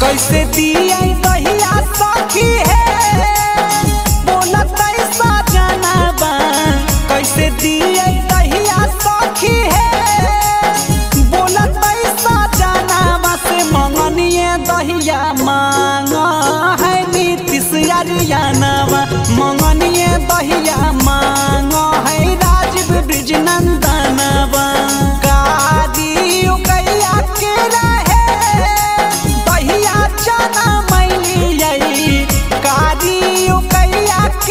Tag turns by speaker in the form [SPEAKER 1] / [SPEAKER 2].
[SPEAKER 1] कैसे दिया